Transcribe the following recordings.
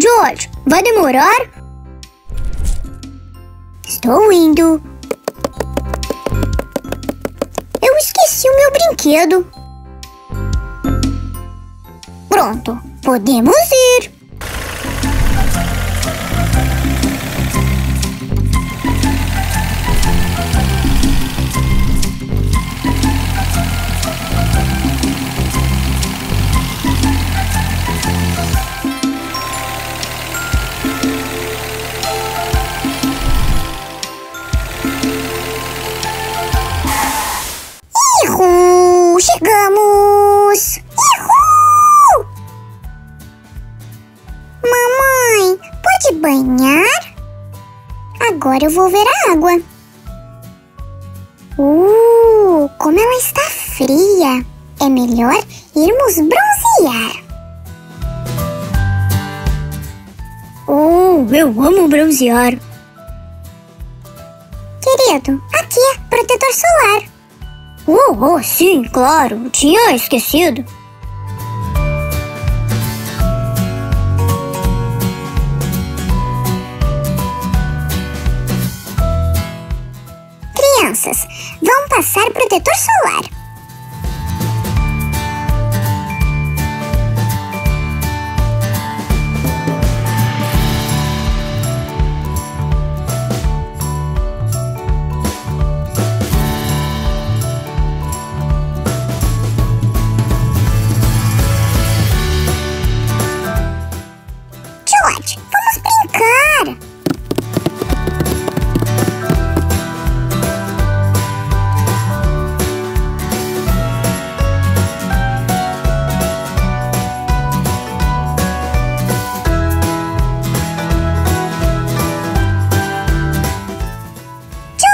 George, vai demorar? Estou indo. Eu esqueci o meu brinquedo. Pronto, podemos ir. Chegamos! Ihu! Mamãe, pode banhar? Agora eu vou ver a água. Uh, como ela está fria. É melhor irmos bronzear. Oh, eu amo bronzear. Querido, aqui é protetor solar. Oh, oh, sim, claro. Tinha esquecido. Crianças, vão passar protetor solar.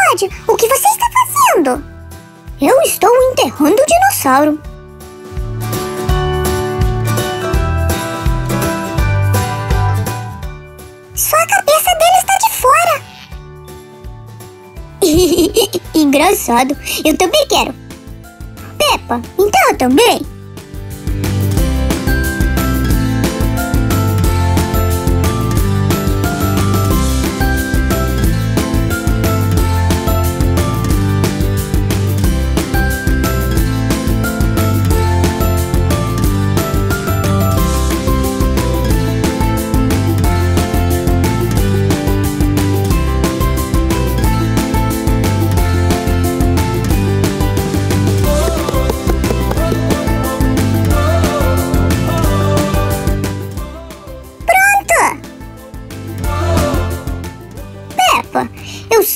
George, o que você está fazendo? Eu estou enterrando o dinossauro. Só a cabeça dele está de fora. Engraçado. Eu também quero. Peppa, então eu também.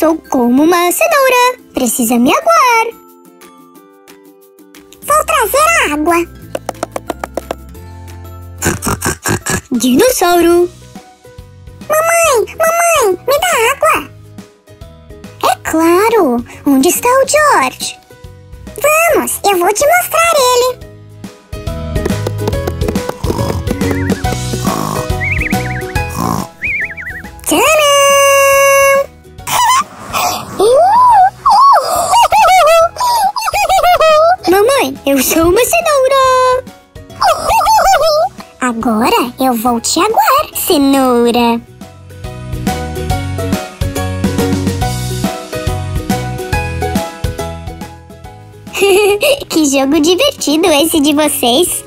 Sou como uma cenoura. Precisa me aguar. Vou trazer água. Dinossauro. Mamãe, mamãe, me dá água. É claro. Onde está o George? Vamos, eu vou te mostrar ele. Eu sou uma cenoura. Agora eu vou te aguar, cenoura. que jogo divertido esse de vocês.